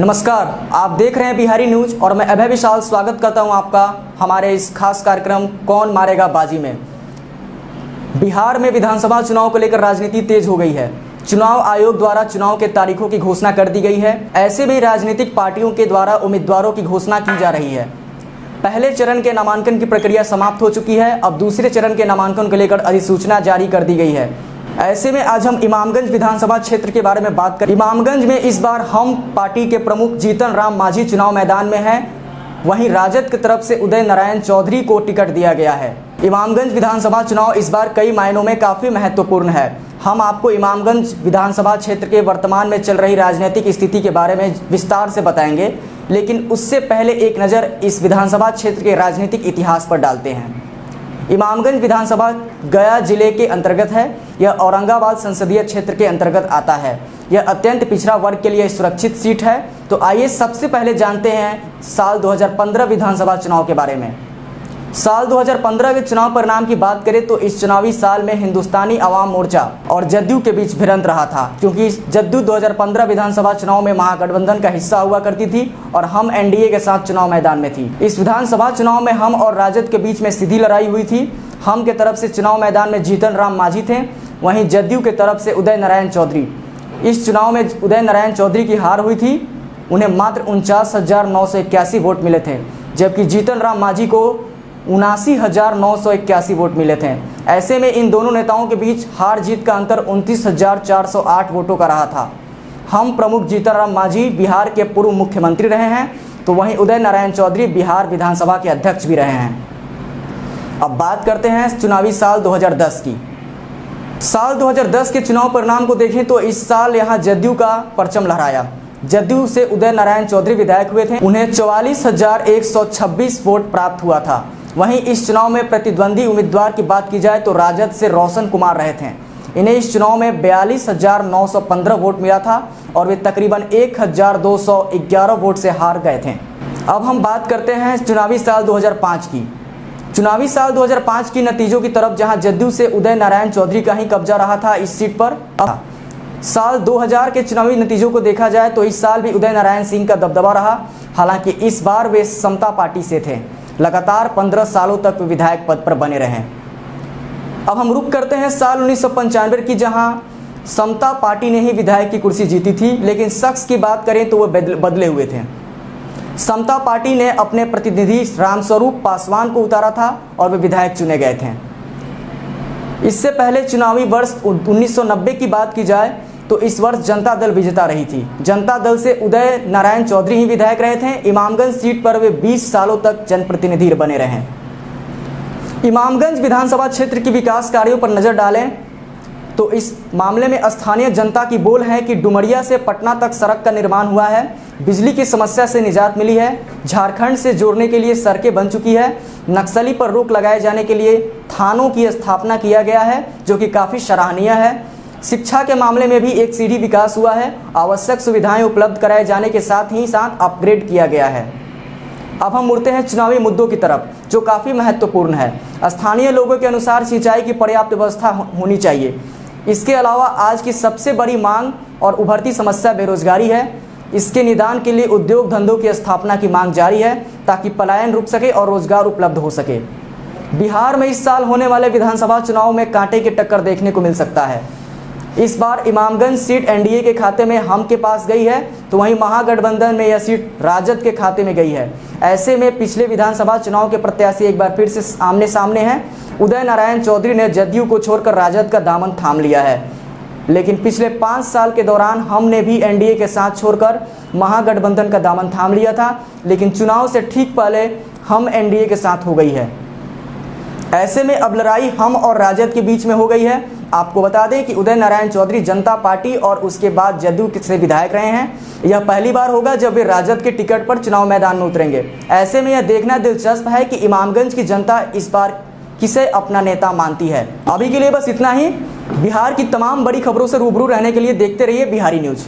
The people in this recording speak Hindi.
नमस्कार, आप देख रहे हैं बिहारी न्यूज़ और मैं अभय विशाल स्वागत करता हूँ आपका हमारे इस खास कार्यक्रम कौन मारेगा बाजी में। बिहार में विधानसभा चुनाव को लेकर राजनीति तेज हो गई है। चुनाव आयोग द्वारा चुनाव के तारीखों की घोषणा कर दी गई है। ऐसे में राजनीतिक पार्टियों के द्वारा उम्मीदवारों की घोषणा की जा रही है। पहले चरण के नामांकन की प्रक्रिया समाप्त हो चुकी है। अब दूसरे चरण के नामांकन को लेकर अधिसूचना जारी कर दी गई है। ऐसे में आज हम इमामगंज विधानसभा क्षेत्र के बारे में बात करें इमामगंज में इस बार हम पार्टी के प्रमुख जीतन राम मांझी चुनाव मैदान में हैं। वहीं राजद की तरफ़ से उदय नारायण चौधरी को टिकट दिया गया है। इमामगंज विधानसभा चुनाव इस बार कई मायनों में काफ़ी महत्वपूर्ण है। हम आपको इमामगंज विधानसभा क्षेत्र के वर्तमान में चल रही राजनीतिक स्थिति के बारे में विस्तार से बताएँगे, लेकिन उससे पहले एक नज़र इस विधानसभा क्षेत्र के राजनीतिक इतिहास पर डालते हैं। इमामगंज विधानसभा गया ज़िले के अंतर्गत है। यह औरंगाबाद संसदीय क्षेत्र के अंतर्गत आता है। यह अत्यंत पिछड़ा वर्ग के लिए सुरक्षित सीट है। तो आइए सबसे पहले जानते हैं साल 2015 विधानसभा चुनाव के बारे में। साल 2015 के चुनाव परिणाम की बात करें तो इस चुनावी साल में हिंदुस्तानी अवाम मोर्चा और जदयू के बीच भिड़ंत रहा था, क्योंकि जदयू 2015 विधानसभा चुनाव में महागठबंधन का हिस्सा हुआ करती थी और हम एनडीए के साथ चुनाव मैदान में थी। इस विधानसभा चुनाव में हम और राजद के बीच में सीधी लड़ाई हुई थी। हम के तरफ़ से चुनाव मैदान में जीतन राम मांझी थे, वहीं जदयू के तरफ़ से उदय नारायण चौधरी। इस चुनाव में उदय नारायण चौधरी की हार हुई थी, उन्हें मात्र उनचास वोट मिले थे, जबकि जीतन राम मांझी को उनासी हज़ार नौ सौ इक्यासी वोट मिले थे। ऐसे में इन दोनों नेताओं के बीच हार जीत का अंतर उनतीस हज़ार चार सौ आठ वोटों का रहा था। हम प्रमुख जीतन राम मांझी बिहार के पूर्व मुख्यमंत्री रहे हैं तो वहीं उदय नारायण चौधरी बिहार विधानसभा के अध्यक्ष भी रहे हैं। अब बात करते हैं चुनावी साल 2010 की। साल 2010 के चुनाव परिणाम को देखें तो इस साल यहाँ जदयू का परचम लहराया। जदयू से उदय नारायण चौधरी विधायक हुए थे, उन्हें चौवालीस वोट प्राप्त हुआ था। वहीं इस चुनाव में प्रतिद्वंदी उम्मीदवार की बात की जाए तो राजद से रोशन कुमार रहे थे। इन्हें इस चुनाव में बयालीस हज़ार नौ सौ पंद्रह वोट मिला था और वे तकरीबन एक हज़ार दो सौ ग्यारह वोट से हार गए थे। अब हम बात करते हैं चुनावी साल 2005 की। चुनावी साल 2005 की नतीजों की तरफ़ जहाँ जदयू से उदय नारायण चौधरी का ही कब्जा रहा था इस सीट पर साल 2000 के चुनावी नतीजों को देखा जाए तो इस साल भी उदय नारायण सिंह का दबदबा रहा। हालाँकि इस बार वे समता पार्टी से थे। लगातार 15 सालों तक विधायक पद पर बने रहे अब हम रुक करते हैं साल उन्नीस सौ पंचानबे की, जहाँ समता पार्टी ने ही विधायक की कुर्सी जीती थी, लेकिन शख्स की बात करें तो वह बदले हुए थे। समता पार्टी ने अपने प्रतिनिधि रामस्वरूप पासवान को उतारा था और वे विधायक चुने गए थे। इससे पहले चुनावी वर्ष 1990 की बात की जाए तो इस वर्ष जनता दल विजेता रही थी। जनता दल से उदय नारायण चौधरी ही विधायक रहे थे। इमामगंज सीट पर वे 20 सालों तक जनप्रतिनिधि बने रहे इमामगंज विधानसभा क्षेत्र की विकास कार्यों पर नज़र डालें तो इस मामले में स्थानीय जनता की बोल है कि डुमरिया से पटना तक सड़क का निर्माण हुआ है। बिजली की समस्या से निजात मिली है। झारखंड से जोड़ने के लिए सड़कें बन चुकी है। नक्सली पर रोक लगाए जाने के लिए थानों की स्थापना किया गया है, जो कि काफ़ी सराहनीय है। शिक्षा के मामले में भी एक सीढ़ी विकास हुआ है। आवश्यक सुविधाएँ उपलब्ध कराए जाने के साथ ही साथ अपग्रेड किया गया है। अब हम मुड़ते हैं चुनावी मुद्दों की तरफ़, जो काफ़ी महत्वपूर्ण है। स्थानीय लोगों के अनुसार सिंचाई की पर्याप्त व्यवस्था होनी चाहिए। इसके अलावा आज की सबसे बड़ी मांग और उभरती समस्या बेरोजगारी है। इसके निदान के लिए उद्योग धंधों की स्थापना की मांग जारी है, ताकि पलायन रुक सके और रोज़गार उपलब्ध हो सके। बिहार में इस साल होने वाले विधानसभा चुनाव में कांटे की टक्कर देखने को मिल सकता है। इस बार इमामगंज सीट एनडीए के खाते में हम के पास गई है तो वहीं महागठबंधन में यह सीट राजद के खाते में गई है। ऐसे में पिछले विधानसभा चुनाव के प्रत्याशी एक बार फिर से आमने सामने हैं। उदय नारायण चौधरी ने जदयू को छोड़कर राजद का दामन थाम लिया है। लेकिन पिछले पाँच साल के दौरान हमने भी एनडीए के साथ छोड़कर महागठबंधन का दामन थाम लिया था, लेकिन चुनाव से ठीक पहले हम एनडीए के साथ हो गई है। ऐसे में अब लड़ाई हम और राजद के बीच में हो गई है। आपको बता दें कि उदय नारायण चौधरी जनता पार्टी और उसके बाद जदयू से विधायक रहे हैं। यह पहली बार होगा जब वे राजद के टिकट पर चुनाव मैदान में उतरेंगे। ऐसे में यह देखना दिलचस्प है कि इमामगंज की जनता इस बार किसे अपना नेता मानती है। अभी के लिए बस इतना ही। बिहार की तमाम बड़ी खबरों से रूबरू रहने के लिए देखते रहिए बिहारी न्यूज़।